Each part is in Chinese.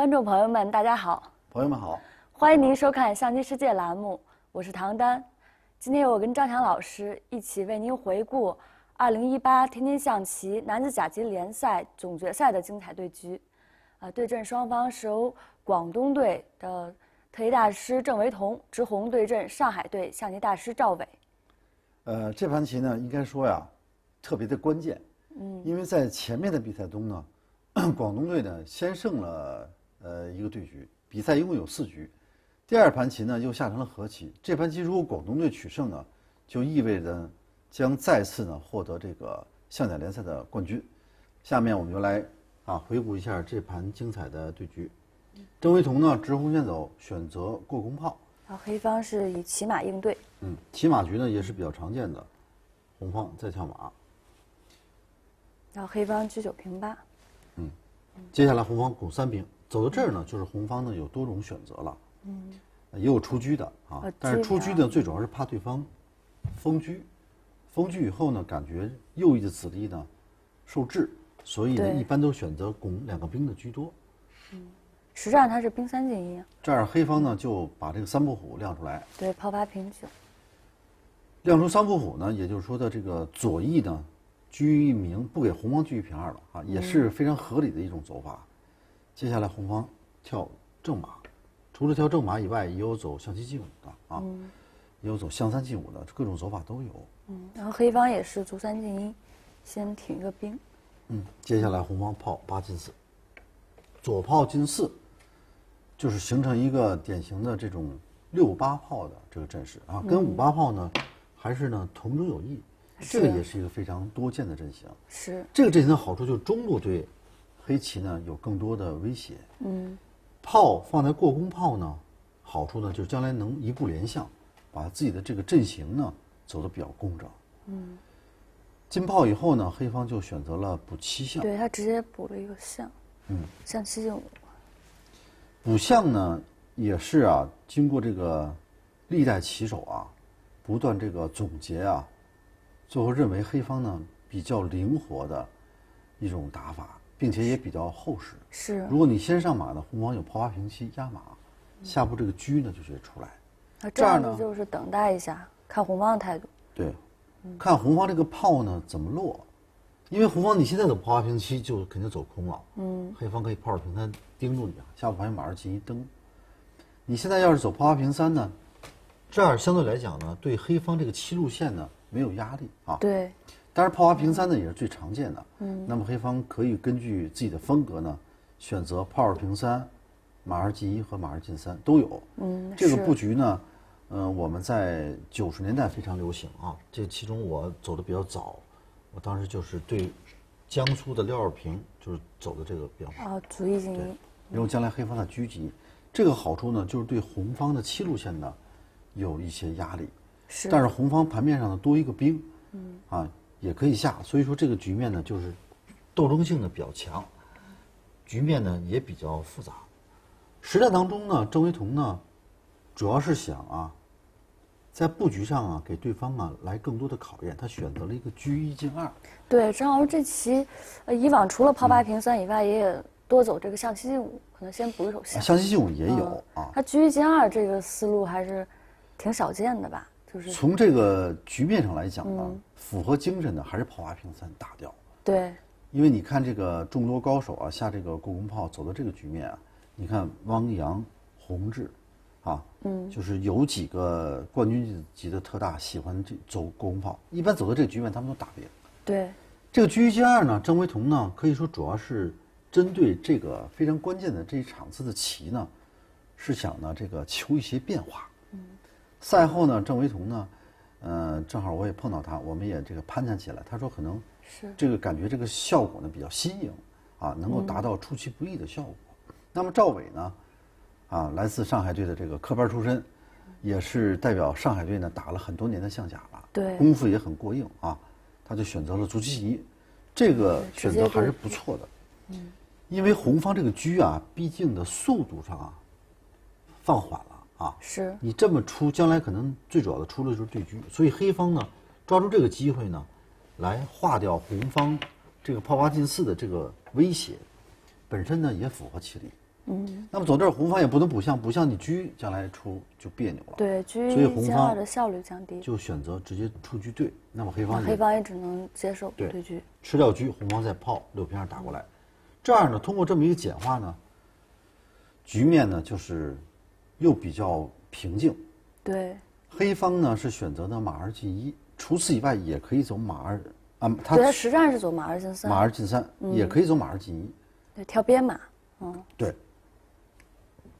观众朋友们，大家好，朋友们好，欢迎您收看《象棋世界》栏目，我是唐丹。今天我跟张强老师一起为您回顾2018天津象棋男子甲级联赛总决赛的精彩对局。啊，对阵双方是由广东队的特级大师郑维彤执红对阵上海队象棋大师赵伟。呃，这盘棋呢，应该说呀，特别的关键。嗯，因为在前面的比赛中呢，广东队呢先胜了呃一个对局，比赛一共有四局。第二盘棋呢又下成了和棋。这盘棋如果广东队取胜呢，就意味着将再次呢获得这个象甲联赛的冠军。下面我们就来啊回顾一下这盘精彩的对局。郑惟桐呢执红线走，选择过宫炮。然后黑方是以骑马应对。嗯，骑马局呢也是比较常见的，红方再跳马。然后黑方车九平八。嗯，接下来红方拱三兵，走到这儿呢，就是红方呢有多种选择了。嗯，也有出车的啊，但是出车呢最主要是怕对方封车，封车以后呢，感觉右翼的子力呢受制，所以呢一般都选择拱两个兵的居多。嗯，实战它是兵三进一。这儿黑方呢就把这个三步虎亮出来。对，炮八平九。亮出三步虎呢，也就是说的这个左翼呢。居一名不给红方居一平二了啊，也是非常合理的一种走法。接下来红方跳正马，除了跳正马以外，也有走象七进五的啊，也有走象三进五的，各种走法都有。嗯，然后黑方也是卒三进一，先挺一个兵。嗯，接下来红方炮八进四，左炮进四，就是形成一个典型的这种六八炮的这个阵势啊，跟五八炮呢还是呢同中有异。这个也是一个非常多见的阵型。是这个阵型的好处就是中路对黑棋呢有更多的威胁。嗯，炮放在过宫炮呢，好处呢就是将来能一步连象，把自己的这个阵型呢走得比较工整。嗯，进炮以后呢，黑方就选择了补七象。对他直接补了一个象。嗯，象七进五。补象呢也是啊，经过这个历代棋手啊不断这个总结啊。最后认为黑方呢比较灵活的一种打法，并且也比较厚实。是。如果你先上马呢，红方有炮八平七压马，下步这个车呢就会出来。那这样呢就是等待一下，看红方的态度。对，看红方这个炮呢怎么落，因为红方你现在走炮八平七就肯定走空了。嗯。黑方可以炮二平三盯住你啊，下步发现马二进一蹬。你现在要是走炮八平三呢，这样相对来讲呢，对黑方这个七路线呢。没有压力啊，对，当然炮八平三呢也是最常见的，嗯，那么黑方可以根据自己的风格呢，选择炮二平三、马二进一和马二进三都有，嗯，这个布局呢，呃，我们在九十年代非常流行啊，这其中我走的比较早，我当时就是对江苏的廖二平就是走的这个变化，啊，卒一进一，因为将来黑方的狙击，这个好处呢就是对红方的七路线呢有一些压力。但是红方盘面上呢多一个兵，嗯。啊也可以下，所以说这个局面呢就是斗争性的比较强，局面呢也比较复杂。实战当中呢，郑维彤呢主要是想啊在布局上啊给对方啊来更多的考验，他选择了一个车一进二。对，张老师这棋呃以往除了炮八平三以外，也多走这个象七进五，可能先补一手象。象七进五也有啊。他车一进二这个思路还是挺少见的吧？从这个局面上来讲呢，符合精神的还是炮八平三打掉。对，因为你看这个众多高手啊，下这个过宫炮走到这个局面啊，你看汪洋、洪志，啊，嗯，就是有几个冠军级的特大喜欢这走过宫炮，一般走到这个局面他们都打不赢。对，这个车一进二呢，张维同呢可以说主要是针对这个非常关键的这一场次的棋呢，是想呢这个求一些变化。赛后呢，郑维彤呢，呃，正好我也碰到他，我们也这个攀谈起来。他说可能是这个感觉，这个效果呢比较新颖，啊，能够达到出其不意的效果。那么赵伟呢，啊，来自上海队的这个科班出身，也是代表上海队呢打了很多年的象甲了，对，功夫也很过硬啊。他就选择了卒七移，这个选择还是不错的。嗯，因为红方这个车啊，毕竟的速度上啊放缓了。啊，是你这么出，将来可能最主要的出路就是对车，所以黑方呢抓住这个机会呢，来化掉红方这个炮八进四的这个威胁，本身呢也符合其理。嗯，那么走这儿红方也不能补象，补象你车将来出就别扭了。对，车所以红方的效率降低，就选择直接出车对，那么黑方也黑方也只能接受对对车。吃掉车，红方再炮六平二打过来，这样呢，通过这么一个简化呢，局面呢就是又比较平静。对，黑方呢是选择的马二进一，除此以外也可以走马二啊，他对他实战是走马二进三。马，二进三，也可以走马二进一。对，跳边马，嗯，对，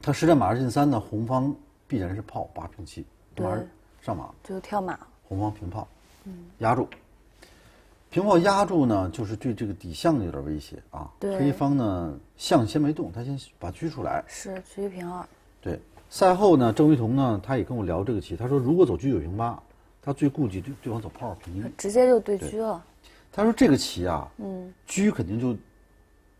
他实战马二进三呢，红方必然是炮八平七，马二对。上马，就跳马，红方平炮，嗯。压住。平炮压住呢，就是对这个底象有点威胁啊。对。黑方呢象先没动，他先把车出来。是车一平二，对，赛后呢，郑维彤呢，他也跟我聊这个棋，他说如果走车九平八，他最顾忌对对方走炮二平一。直接就对车了。他说这个棋啊，嗯，车肯定就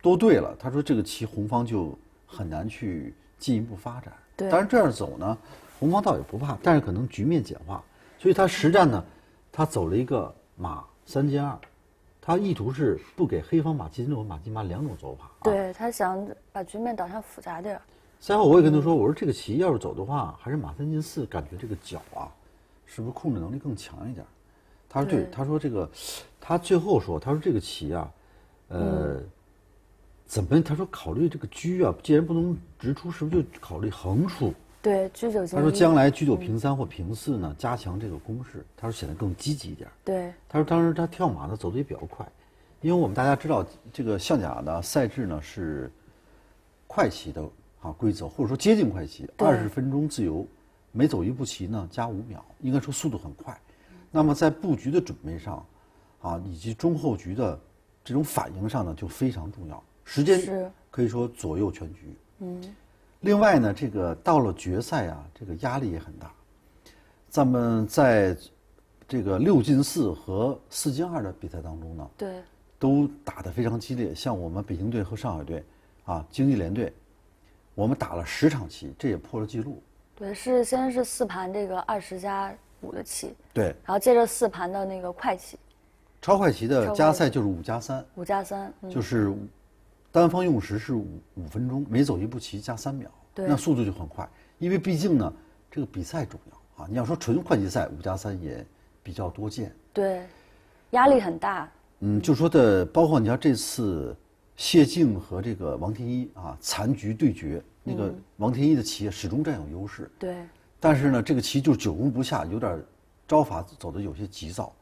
都对了。他说这个棋红方就很难去进一步发展。对当然这样走呢，红方倒也不怕，但是可能局面简化，所以他实战呢，他走了一个马三进二，他意图是不给黑方马进六和马进八两种走法。啊、对他想把局面导向复杂点儿。赛后我也跟他说，我说这个棋要是走的话，还是马三进四，感觉这个脚啊，是不是控制能力更强一点？他说对，对他说这个，他最后说，他说这个棋啊，呃，嗯怎么？他说考虑这个车啊，既然不能直出，是不是就考虑横出？对，车九。他说将来车九平三或平四呢，加强这个攻势，他说显得更积极一点。对他说当时他跳马呢走的也比较快，因为我们大家知道这个象甲的赛制呢是快棋的啊规则，或者说接近快棋，二十分钟自由，每走一步棋呢加五秒，应该说速度很快。那么在布局的准备上，啊以及中后局的这种反应上呢就非常重要，时间是可以说左右全局。嗯。另外呢，这个到了决赛啊，这个压力也很大。咱们在这个六进四和四进二的比赛当中呢，对都打得非常激烈。像我们北京队和上海队，啊，京济联队，我们打了十场棋，这也破了记录。对，是先是四盘这个二十加五的棋，对，然后接着四盘的那个快棋，超快棋的加赛就是五加三，五加三，嗯，就是五单方用时是五五分钟，每走一步棋加三秒，对那速度就很快。因为毕竟呢，这个比赛重要啊。你要说纯快棋赛，五加三也比较多见。对，压力很大，嗯，就说的包括你像这次谢晋和这个王天一啊残局对决，那个王天一的棋始终占有优势，对。但是呢，这个棋就久攻不下，有点招法走的有些急躁，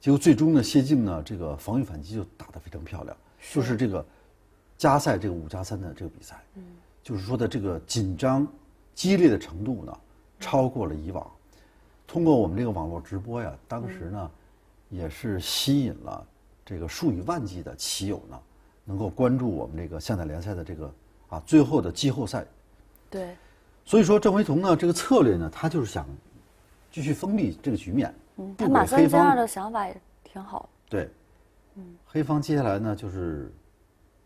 结果最终呢，谢晋呢这个防御反击就打得非常漂亮，就是这个加赛这个五加三的这个比赛，就是说的这个紧张激烈的程度呢，超过了以往。通过我们这个网络直播呀，当时呢，也是吸引了这个数以万计的棋友呢，能够关注我们这个象甲联赛的这个啊最后的季后赛。对。所以说，郑维彤呢，这个策略呢，他就是想继续封闭这个局面，嗯，他马三黑方进二的想法也挺好，对，嗯。黑方接下来呢就是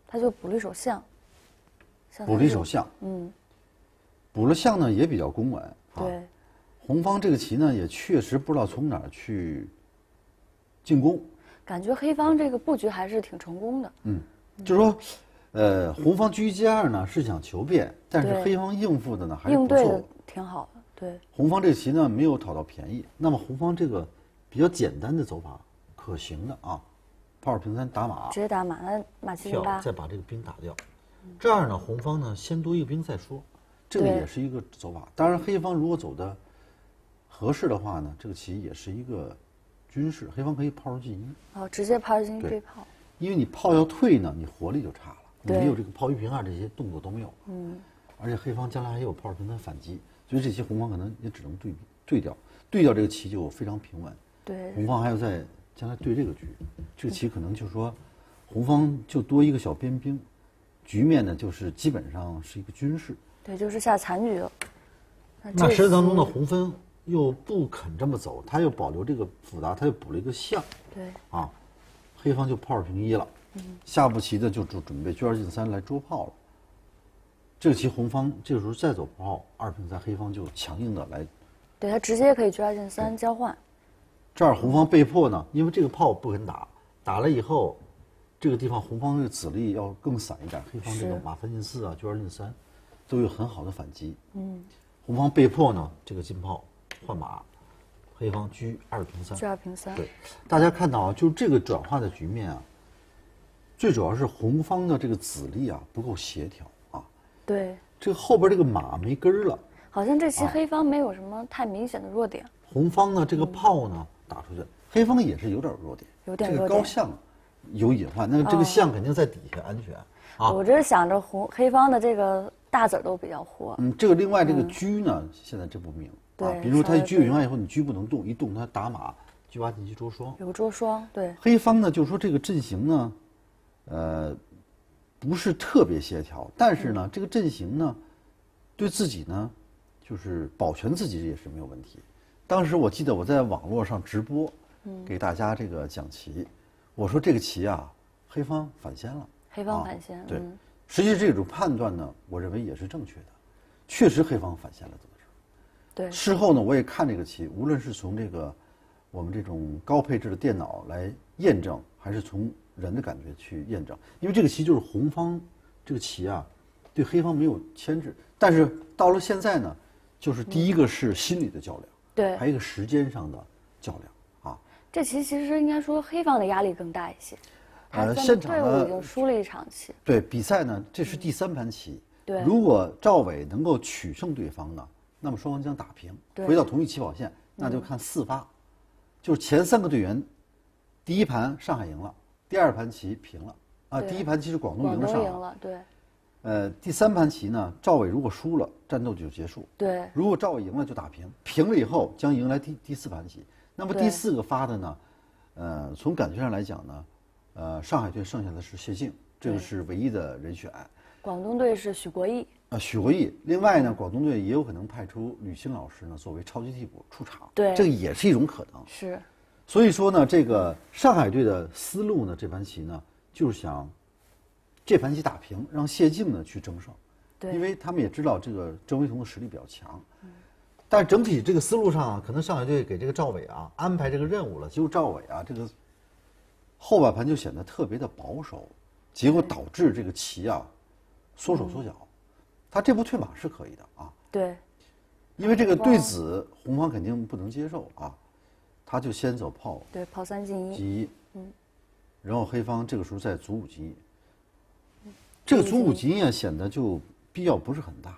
他就补了一手象，补了一手象，嗯，补了象呢也比较公稳啊。对。红方这个棋呢也确实不知道从哪儿去进攻，感觉黑方这个布局还是挺成功的，就是说，呃，红方车一接二呢是想求变，但是黑方应付的呢还是不应对的错。挺好的，对红方这个棋呢没有讨到便宜，那么红方这个比较简单的走法可行的啊，炮二平三打马，直接打马，那马七进八，再把这个兵打掉。这样呢，红方呢先多一个兵再说，这个也是一个走法。当然，黑方如果走的合适的话呢，这个棋也是一个军事，黑方可以炮二进一，哦，直接炮二进一对对炮，因为你炮要退呢，你活力就差了，你没有这个炮一平二这些动作都没有。嗯，而且黑方将来还有炮二平三反击，所以这些红方可能也只能对对掉，对掉这个棋就非常平稳。对红方还要在将来对这个局，这个棋可能就是说，红方就多一个小边兵，局面呢就是基本上是一个军事。对，就是下残局了。那实际当中呢，红分又不肯这么走，他又保留这个复杂，他又补了一个象对啊，黑方就炮二平一了，下步棋的就准准备车二进三来捉炮了。这个棋红方这个时候再走炮二平三，黑方就强硬的来对他直接可以车二进三交换，这儿红方被迫呢，因为这个炮不肯打，打了以后，这个地方红方这个子力要更散一点，黑方这个马三进四啊，车二进三，都有很好的反击。嗯，红方被迫呢这个进炮换马，黑方车二平三。车二平三。对，大家看到啊，就这个转化的局面啊，最主要是红方的这个子力啊不够协调啊。对。这个后边这个马没根儿了。好像这期黑方没有什么太明显的弱点。红方呢，这个炮呢打出去，黑方也是有点弱点。有点弱点。这个高象有隐患，那这个象肯定在底下安全。啊，我这是想着红黑方的这个大子都比较活。嗯，这个另外这个车呢，现在真不明。对。比如说他车有影响以后，你车不能动，一动他打马，车八进七捉双。有捉双，对。黑方呢，就是说这个阵型呢，呃，不是特别协调，但是呢，这个阵型呢，对自己呢。就是保全自己也是没有问题。当时我记得我在网络上直播，给大家这个讲棋，我说这个棋啊，黑方反先了。黑方反先。对，实际这种判断呢，我认为也是正确的。确实黑方反先了，怎么着？对。事后呢，我也看这个棋，无论是从这个我们这种高配置的电脑来验证，还是从人的感觉去验证，因为这个棋就是红方这个棋啊，对黑方没有牵制，但是到了现在呢。就是第一个是心理的较量，对，还有一个时间上的较量啊。这棋其实应该说黑方的压力更大一些，呃，现场队伍已经输了一场棋。对，比赛呢，这是第三盘棋。对，如果赵伟能够取胜对方呢，那么双方将打平，回到同一起跑线，那就看四发，就是前三个队员，第一盘上海赢了，第二盘棋平了啊，第一盘棋是广东赢了上海，对。呃，第三盘棋呢，赵伟如果输了，战斗就结束。对。如果赵伟赢了，就打平。平了以后，将迎来第第四盘棋。那么第四个发的呢，呃，从感觉上来讲呢，呃，上海队剩下的是谢静，这个是唯一的人选。广东队是许国义。啊，许国义。另外呢，广东队也有可能派出吕钦老师呢作为超级替补出场。对。这个也是一种可能。是。所以说呢，这个上海队的思路呢，这盘棋呢，就是想。这盘棋打平，让谢晋呢去争胜，对，因为他们也知道这个郑惟桐的实力比较强，嗯，但整体这个思路上啊，可能上海队给这个赵伟啊安排这个任务了，结果赵伟啊这个后半盘就显得特别的保守，结果导致这个棋啊缩手缩脚，他这步退马是可以的啊，对，因为这个对子红方肯定不能接受啊，他就先走炮，对，炮三进一，进一，嗯，然后黑方这个时候再卒五进一。这个卒五进一啊显得就必要不是很大。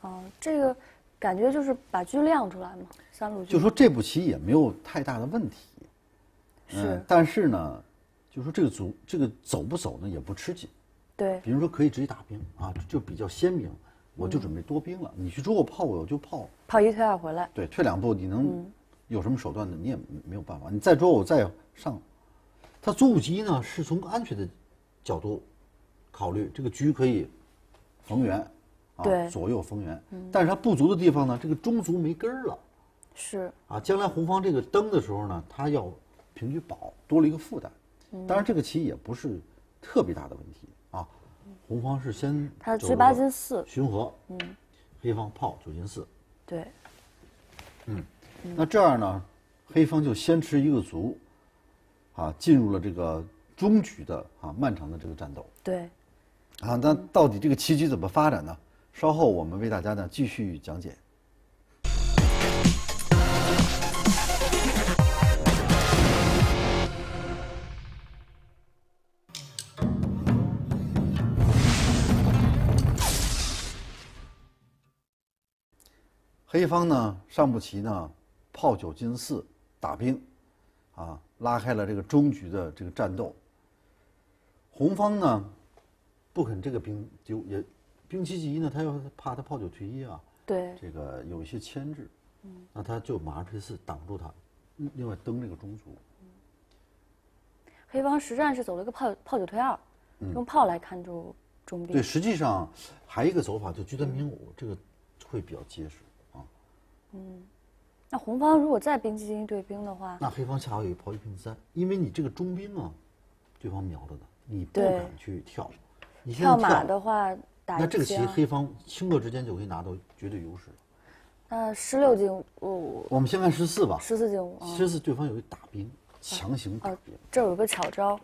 哦，这个感觉就是把车亮出来嘛，三路就说这步棋也没有太大的问题。是。但是呢，就说这个卒这个走不走呢也不吃紧。对。比如说可以直接打兵啊，就比较鲜明，我就准备多兵了。你去捉我炮，我就炮。炮一退二回来。对，退两步，你能有什么手段呢？你也没有办法。你再捉我再上，他卒五进一呢是从安全的角度。考虑这个车可以逢源，啊，左右逢源，但是它不足的地方呢，这个中卒没根儿了，是啊，将来红方这个登的时候呢，它要平车保，多了一个负担。当然这个棋也不是特别大的问题啊，红方是先他车八进四巡河，嗯，黑方炮九进四，对，嗯，那这样呢，黑方就先吃一个卒，啊，进入了这个中局的啊漫长的这个战斗，对。啊，那到底这个棋局怎么发展呢？稍后我们为大家呢继续讲解。黑方呢上步棋呢炮九进四打兵，啊，拉开了这个中局的这个战斗。红方呢？不肯这个兵丢也，兵七进一呢，他要怕他炮九退一啊，对，这个有一些牵制，嗯，那他就马退四挡住他，另外登这个中卒。黑方实战是走了一个炮炮九退二，用炮来看住中兵。对，实际上还有一个走法就车三平五，这个会比较结实啊。嗯，那红方如果再兵七进一对兵的话，那黑方恰好有一炮一平三，因为你这个中兵啊，对方瞄着的，你不敢去跳。你跳马的话打，那这个棋黑方顷刻之间就可以拿到绝对优势了。呃，十六进五。我们先看十四吧。十四进五。十四对方有一打兵，强行打兵。这有个巧招。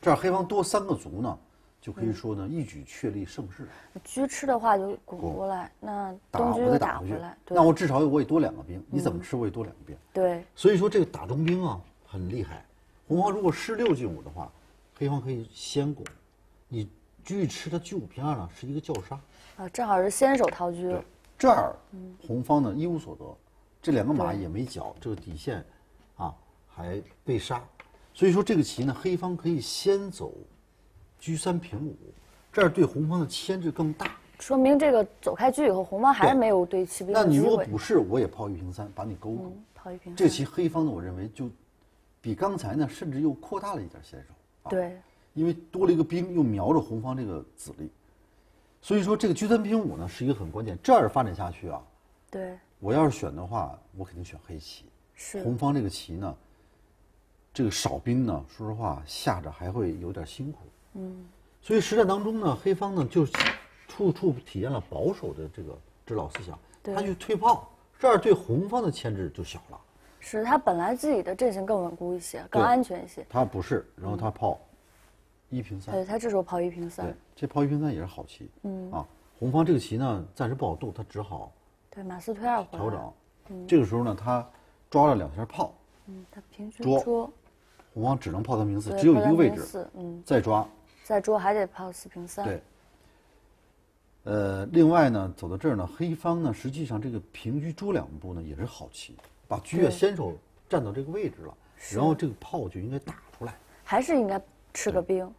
这儿黑方多三个卒呢，就可以说呢，一举确立盛世。车吃的话就滚过来，那打东军又我再打回来，，那我至少我也多两个兵。你怎么吃我也多两个兵。对所以说这个打中兵啊很厉害。红方如果士六进五的话，黑方可以先拱，你车一吃他车五平二呢是一个叫杀。啊，正好是先手掏车，这儿红方呢一无所得，这两个马也没缴，这个底线啊还被杀，所以说这个棋呢，黑方可以先走车三平五，这样对红方的牵制更大。说明这个走开车以后，红方还是没有对骑兵那你。如果不是，我也炮一平三，把你勾住。嗯，跑一平这棋黑方呢，我认为就比刚才呢，甚至又扩大了一点先手。啊、，对，因为多了一个兵，又瞄着红方这个子力，所以说这个车三平五呢是一个很关键。这样发展下去啊，对，我要是选的话，我肯定选黑棋。是红方这个棋呢，这个少兵呢，说实话下着还会有点辛苦。嗯，所以实战当中呢，黑方呢就处处体现了保守的这个指导思想，他去退炮，这样对红方的牵制就小了。是他本来自己的阵型更稳固一些，更安全一些。他不是，然后他炮一平三，对他这时候炮一平三。对，，这炮一平三也是好棋。嗯。啊，红方这个棋呢暂时不好动，他只好对马四退二回调整。这个时候呢，他抓了两下炮，嗯，他平均捉。捉，红方只能炮三平四，只有一个位置，四，嗯，再抓。再捉还得炮四平三。对。呃，另外呢，走到这儿呢，黑方呢，实际上这个平车捉两步呢也是好棋，把车啊先手站到这个位置了，然后这个炮就应该打出来。还是应该吃个兵。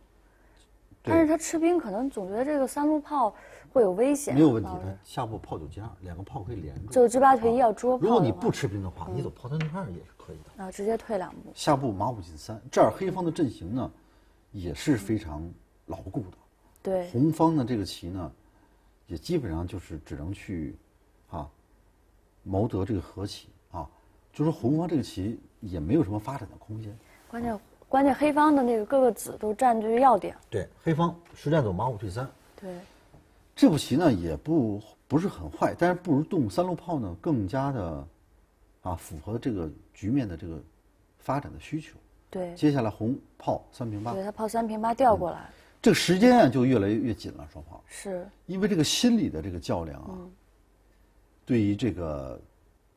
但是他吃兵，可能总觉得这个三路炮会有危险。没有问题他下步炮九进二，两个炮可以连住。就车八退一要捉炮。如果你不吃兵的话，你走炮三进二也是可以的。啊，直接退两步。下步马五进三，这儿黑方的阵型呢也是非常牢固的。对，红方的这个棋呢，也基本上就是只能去，啊，谋得这个和棋啊，就是红方这个棋也没有什么发展的空间。关键关键黑方的那个各个子都占据要点。对，黑方实战走马五退三，对，这步棋呢也不不是很坏，但是不如动三路炮呢更加的，啊，符合这个局面的这个发展的需求。对，接下来红炮三平八，对他炮三平八调过来，这个时间啊就越来越越紧了，双方。是，因为这个心理的这个较量啊，对于这个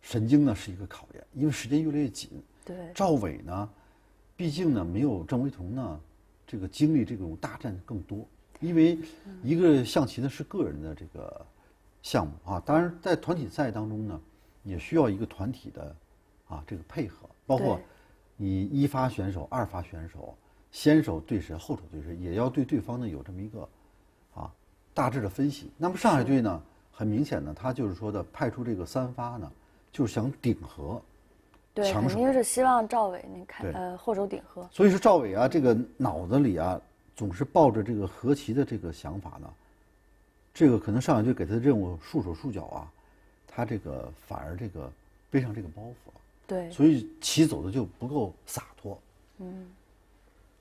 神经呢是一个考验，因为时间越来越紧。对，赵伟呢，毕竟呢没有郑惟桐呢这个经历这种大战更多，因为一个象棋呢是个人的这个项目啊，当然在团体赛当中呢，也需要一个团体的啊这个配合，包括对你一发选手、二发选手，先手对谁，后手对谁，也要对对方呢有这么一个啊大致的分析。那么上海队呢，很明显呢，他就是说的派出这个三发呢，就是想顶和。对，肯定是希望赵伟那开对呃后手顶和。所以说赵伟啊，这个脑子里啊，总是抱着这个和棋的这个想法呢。这个可能上海队给他的任务束手束脚啊，他这个反而这个背上这个包袱了，对，所以棋走的就不够洒脱。嗯，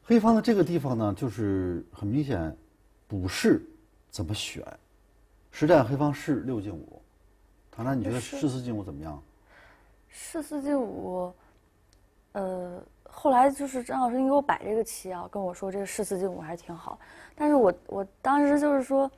黑方的这个地方呢，就是很明显，补士怎么选？实战黑方士六进五，唐楠，你觉得是士四进五怎么样？士四进五，呃，后来就是张老师，你给我摆这个棋啊，跟我说这个士四进五还是挺好。但是我我当时就是说，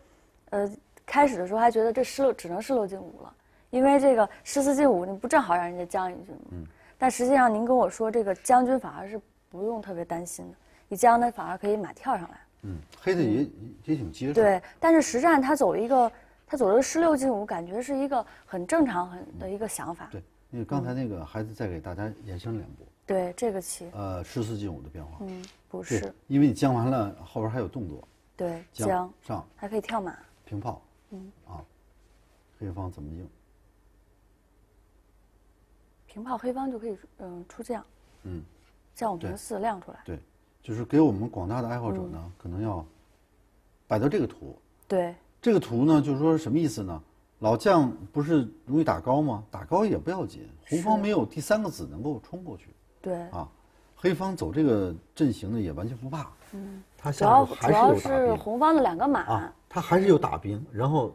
呃，开始的时候还觉得这十六只能是六进五了，因为这个十四进五你不正好让人家将一军吗？嗯。但实际上您跟我说这个将军反而是不用特别担心的，你将他反而可以马跳上来。嗯，黑的也也挺结实。对，但是实战他走一个他走这个十六进五，感觉是一个很正常很的一个想法。对，因为刚才那个孩子再给大家延伸两步，对这个棋，呃，十四进五的变化。嗯，不是，，因为你将完了，后边还有动作，对将将上还可以跳马。平炮。嗯啊，黑方怎么应？平炮黑方就可以嗯出将，嗯，将五平对四亮出来。对，就是给我们广大的爱好者呢，嗯可能要摆到这个图。对这个图呢，就是说什么意思呢？老将不是容易打高吗？打高也不要紧，红方没有第三个子能够冲过去对，啊。黑方走这个阵型呢，也完全不怕。嗯，他主要下步还主要是有打兵是红方的两个马，啊，他还是有打兵，然后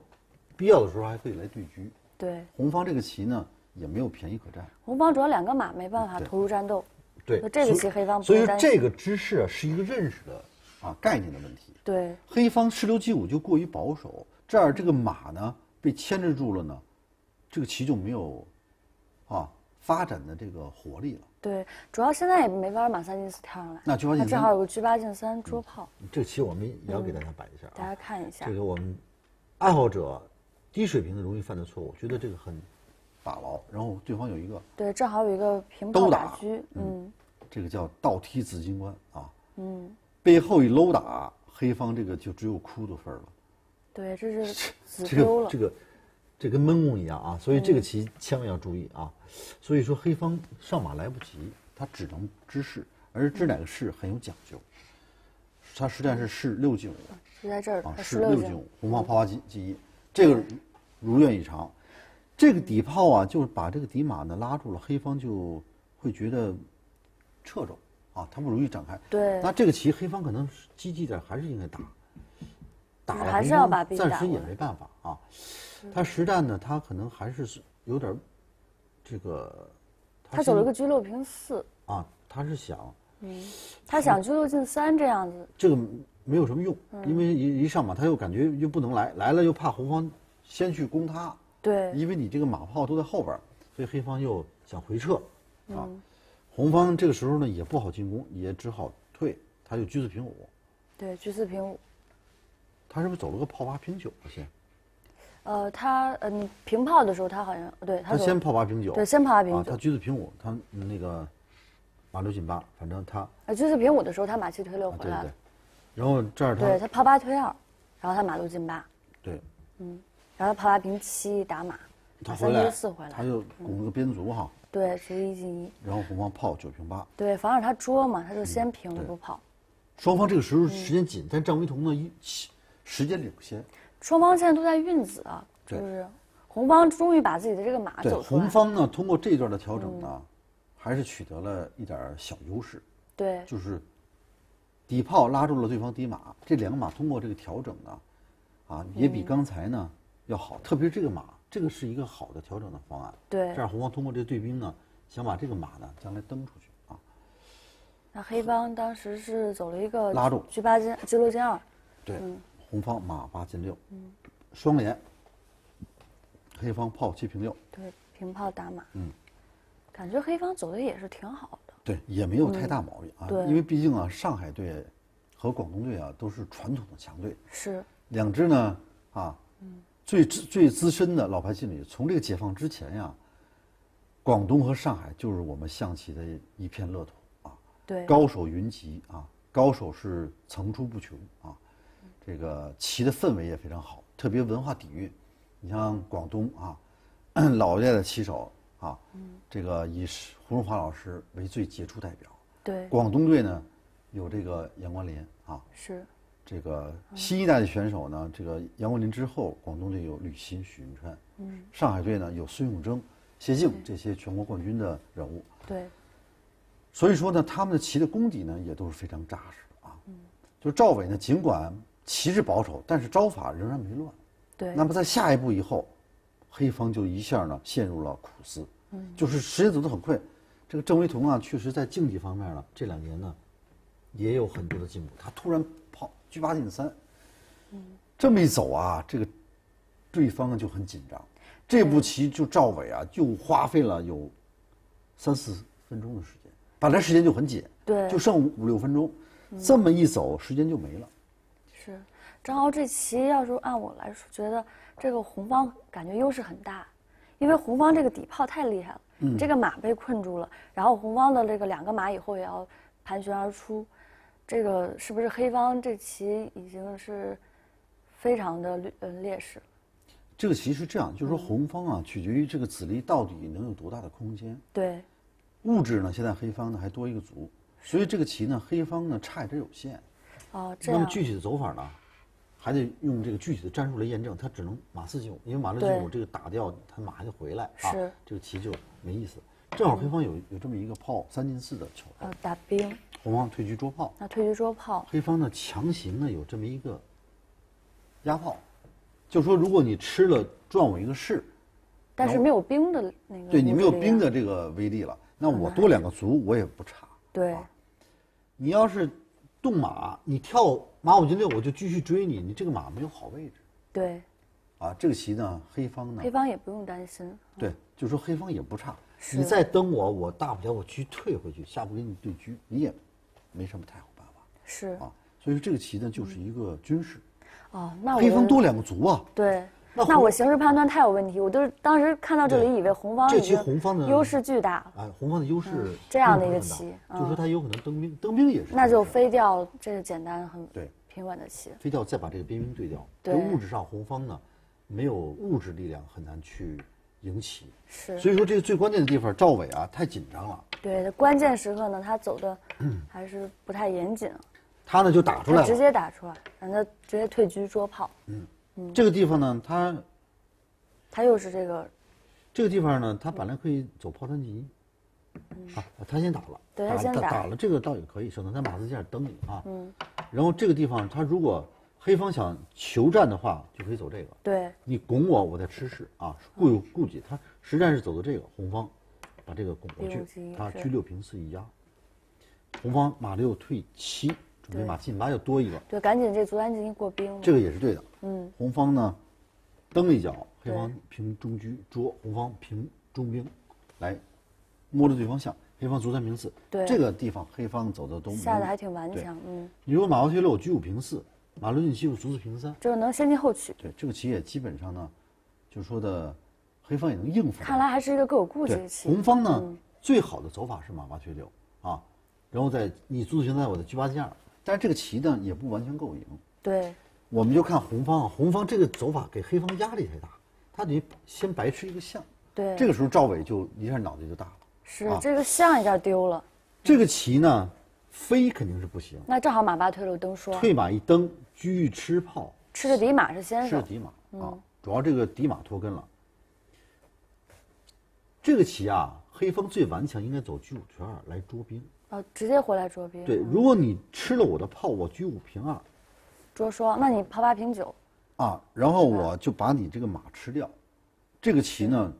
必要的时候还可以来对车。对红方这个棋呢，也没有便宜可占。红方主要两个马没办法投入战斗。对那这个棋黑方不所以这个知识啊，是一个认识的啊概念的问题。对，黑方士六进五就过于保守，这样这个马呢被牵制住了呢，这个棋就没有啊发展的这个活力了。对，主要现在也没法马三进四跳上来。那正好有个车八进三捉炮，这个棋我们也要给大家摆一下大家啊。看一下这。个我们爱好者低水平的容易犯的错误，我觉得这个很打牢，然后对方有一个对，正好有一个平车，嗯这个叫倒踢紫金冠啊，嗯，背后一搂打，黑方这个就只有哭的份儿了。对，这是 子这个这。个这跟闷弓一样啊，所以这个棋千万要注意啊。所以说黑方上马来不及，他只能知士，而知哪个士很有讲究。他实际上是士六进五是在这儿，啊，它士六进六进五，红方炮八进进一，这个如愿以偿。这个底炮啊，就是把这个底马呢拉住了，黑方就会觉得掣肘啊，他不容易展开。对那这个棋黑方可能积极点，还是应该打，打了还是要把兵暂时也没办法啊。他实战呢，他可能还是有点这个，他走了个车六平四，啊，他是想他想车六进三这样子。这个没有什么用，嗯因为一一上马他又感觉又不能来，来了又怕红方先去攻他，对，因为你这个马炮都在后边儿，所以黑方又想回撤，嗯啊，红方这个时候呢也不好进攻，也只好退，他就车四平五，对，车四平五。他是不是走了个炮八平九啊？先，呃，他呃，你平炮的时候，他好像对他他先炮八平九，对先炮八平啊，九他车四平五，他那个马六进八，反正他呃，车四平五的时候，他马七推六啊对对回来，，然后这儿他对他炮八推二，然后他马六进八，对然后他炮八平七打马，他回来四回来。他，就拱了个边卒哈，对，卒一进一，然后红方炮九平八，对，防止他捉嘛，他就先平了对。步炮。双方这个时嗯。候时间紧，但张维彤呢一时间领先，双方现在都在运子啊，就是红方终于把自己的这个马走出来红，方呢通过这一段的调整呢，还是取得了一点小优势，对。就是底炮拉住了对方底马，这两个马通过这个调整呢，啊也比刚才呢要好，特别是这个马，这个是一个好的调整的方案。对。这。样红方通过这个对兵呢，想把这个马呢将来蹬出去啊。那黑方当时是走了一个拉住。车八进车六进二，对，嗯。红方马八进六，双连。黑方炮七平六，对，平炮打马，嗯，感觉黑方走的也是挺好的，对，也没有太大毛病啊。嗯对。因为毕竟啊，上海队和广东队啊都是传统的强队，是，两支呢啊，最资最资深的老牌劲旅，从这个解放之前呀，广东和上海就是我们象棋的一片乐土啊，对，高手云集啊，高手是层出不穷啊，这个棋的氛围也非常好，特别文化底蕴。你像广东啊，老一代的棋手啊，这个以胡荣华老师为最杰出代表。对，广东队呢，有这个杨关林啊，是，这个新一代的选手呢，这个杨国林之后，广东队有吕鑫、许云川，嗯，上海队呢有孙永征、谢晋这些全国冠军的人物，对，所以说呢，他们的棋的功底呢也都是非常扎实的啊。就是赵伟呢，尽管棋是保守，但是招法仍然没乱。对，那么在下一步以后，黑方就一下呢陷入了苦思，嗯就是时间走得很快。这个郑维彤啊，确实在竞技方面呢，这两年呢也有很多的进步。他突然跑车八进三，这么一走啊，这个对方就很紧张。这步棋就赵伟啊，就花费了有三四分钟的时间，本来时间就很紧，对。就剩五六分钟，这么一走，时间就没了。是，张敖这棋要是按我来说，觉得这个红方感觉优势很大，因为红方这个底炮太厉害了，嗯。这个马被困住了，然后红方的这个两个马以后也要盘旋而出，这个是不是黑方这棋已经是非常的劣呃劣势？这个棋是这样，就是说红方啊，取决于这个子力到底能有多大的空间。对，物质呢，现在黑方呢还多一个卒，所以这个棋呢，黑方呢差一点有限。哦，这样，那么具体的走法呢，还得用这个具体的战术来验证，他只能马四进五，因为马六进五对这个打掉，他马还得回来啊是，这个棋就没意思。正好黑方有有这么一个炮三进四的球，呃，打兵，红方退车捉炮，那退车捉炮，黑方呢强行呢有这么一个压炮，就说如果你吃了撞我一个士，但是没有兵的那个，对你没有兵的，这个威力了，那我多两个卒我也不差。对，你要是动马，你跳马五进六，我就继续追你，你这个马没有好位置对，啊。这个棋呢，黑方呢黑，方也不用担心。对，就说黑方也不差。你再蹬我，我大不了我继续退回去，下步跟你对车，你也没什么太好办法是啊。所以说这个棋呢，就是一个军事。哦，那我黑方多两个卒啊，对。那那我形势判断太有问题，我都是当时看到这里，以为红方这棋红方的优势巨大了，啊，红方的优势嗯这样的一个棋大就说嗯他有可能登兵，登兵也是那就飞掉，这是简单很对平稳的棋。飞掉再把这个边兵对掉。对在物质上，红方呢没有物质力量，很难去赢棋。是，所以说这个最关键的地方，赵伟啊太紧张了，对，关键时刻呢，他走的还是不太严谨，他呢就打出来了。直接打出来，让他直接退车捉炮。嗯这个地方呢，他他又是这个，这个地方呢，他本来可以走炮三进一，啊，他先打了，对他先打打打了这个倒也可以，省得他马四线蹬你啊。嗯。然后这个地方，他如果黑方想求战的话，就可以走这个。对你拱我，我再吃士啊，固有顾忌。他实战是走的这个，红方把这个拱过去他车六平四一压，红方马六退七，准备对马进八要多一个，对，赶紧这卒三进一过兵。这个也是对的。嗯，红方呢蹬一脚，黑方平中车捉，红方平中兵，来摸着对方象，黑方卒三平四。对这个地方黑方走的都没下的还挺顽强，嗯，你如果马王推六，车五平四，马六进七路，卒四平三。就是能先进后取。嗯对这个棋也基本上呢，就是说的黑方也能应付。看来还是一个各有顾忌的棋。红方呢、嗯最好的走法是马八退六啊，然后再你卒四平三，我的车八进二。但是这个棋呢也不完全够赢。对，我们就看红方啊，红方这个走法给黑方压力太大，他得先白吃一个象。对，这个时候赵伟就一下脑袋就大了。啊是这个象一下丢了，这个棋呢，飞肯定是不行，那正好马八退路蹬双，退马一蹬，车一吃炮，吃的底马是先生。是底马啊，主要这个底马脱根了。这个棋啊，黑方最顽强应该走车五平二来捉兵。哦，直接回来捉兵。对，如果你吃了我的炮，我车五平二，捉双，那你炮八平九，啊，然后我就把你这个马吃掉。这个棋呢，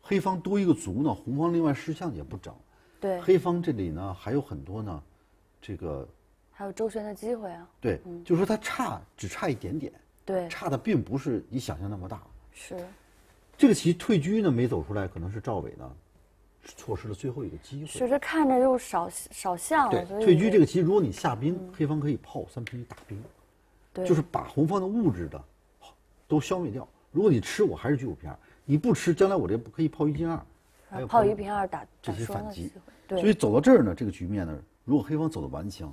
黑方多一个卒呢，红方另外失象也不整。对，黑方这里呢还有很多呢，这个还有周旋的机会啊。对，就是说它差只差一点点，对，差的并不是你想象那么大。是，这个棋退车呢没走出来，可能是赵伟呢错失了最后一个机会。是这看着又少少象对退车这个棋，如果你下兵，黑方可以炮三平一打兵，对就是把红方的物质的都消灭掉。如果你吃，我还是居五平二；你不吃，将来我这可以炮一进二，还有炮一平二打这打些反击双的机会。所以，走到这儿呢，这个局面呢，如果黑方走的顽强，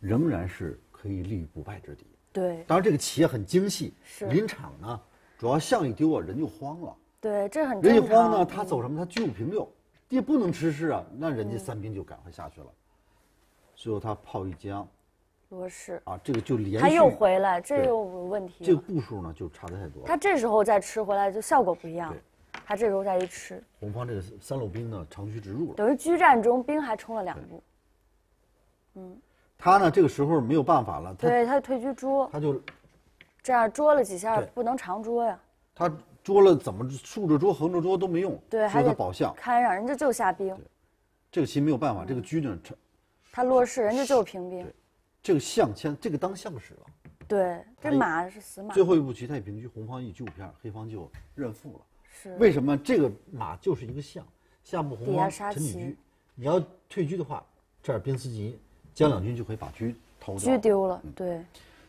仍然是可以立于不败之地。对，当然，这个棋也很精细，是临场呢，主要象一丢啊，人就慌了。对，这很人一。慌呢，他嗯走什么？他车五平六，也不能吃士啊，那人家三兵就赶快下去了。最后他炮一将罗氏，啊，这个就连续他又回来，这又有问题了。这个步数呢就差的太多了。他这时候再吃回来就效果不一样对。他这时候再一吃，红方这个三路兵呢长驱直入了，等于居战中兵还冲了两步。他呢这个时候没有办法了，他对他退居捉，他就这样捉了几下不能长捉呀。他捉了怎么竖着捉横着捉都没用，对，所以他还得保象。看让人家就下兵，这个棋没有办法，这个车呢，这他落势人家就是平兵。这个象先这个当象使了。对，这马是死马最。后一步棋太平车，红方一车五片，黑方就认负了。是为什么这个马就是一个象？下步红方杀棋陈女车，你要退车的话，这儿兵四进一，将两军就可以把车偷车掉。丢了，对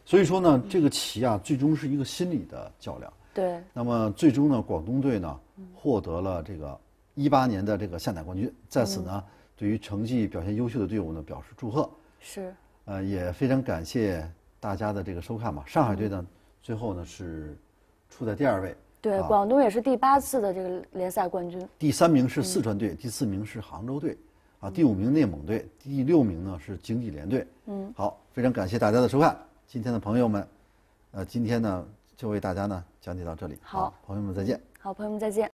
所以说呢，这个棋啊，最终是一个心理的较量。对那么最终呢，广东队呢获得了这个一八年的这个象打冠军。在此呢，对于成绩表现优秀的队伍呢表示祝贺。是，呃，也非常感谢大家的这个收看吧。上海队呢，最后呢是处在第二位，对，啊广东也是第八次的这个联赛冠军。第三名是四川队，第四名是杭州队，啊，第五名内蒙队，第六名呢是经济联队。嗯，好，非常感谢大家的收看。今天的朋友们，呃，今天呢就为大家呢讲解到这里。好朋友们再见。好，朋友们再见。